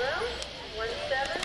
017.